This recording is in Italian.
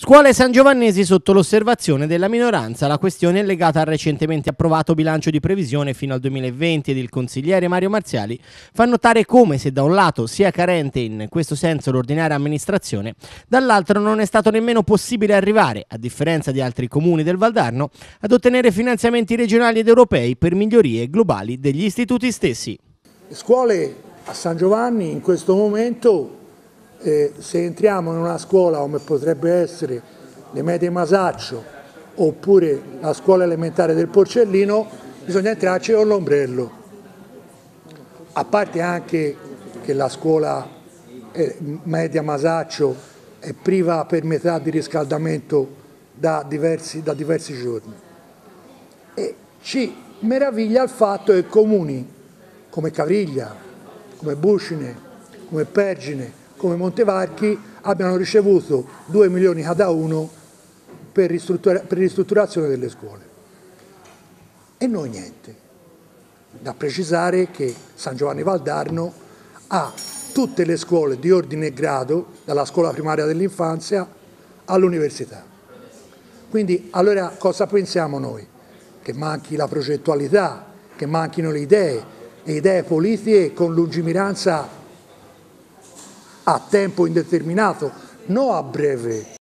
Scuole San Giovannesi sotto l'osservazione della minoranza. La questione è legata al recentemente approvato bilancio di previsione fino al 2020 ed il consigliere Mario Marziali fa notare come se da un lato sia carente in questo senso l'ordinaria amministrazione, dall'altro non è stato nemmeno possibile arrivare, a differenza di altri comuni del Valdarno, ad ottenere finanziamenti regionali ed europei per migliorie globali degli istituti stessi. Le scuole a San Giovanni in questo momento eh, se entriamo in una scuola come potrebbe essere le medie Masaccio oppure la scuola elementare del Porcellino, bisogna entrarci con l'ombrello. A parte anche che la scuola eh, media Masaccio è priva per metà di riscaldamento da diversi, da diversi giorni. E ci meraviglia il fatto che comuni come Cavriglia, come Buscine, come Pergine, come Montevarchi abbiano ricevuto 2 milioni cada uno per, ristruttura, per ristrutturazione delle scuole. E noi niente. Da precisare che San Giovanni Valdarno ha tutte le scuole di ordine e grado, dalla scuola primaria dell'infanzia all'università. Quindi allora cosa pensiamo noi? Che manchi la progettualità, che manchino le idee, le idee politiche con lungimiranza a tempo indeterminato, non a breve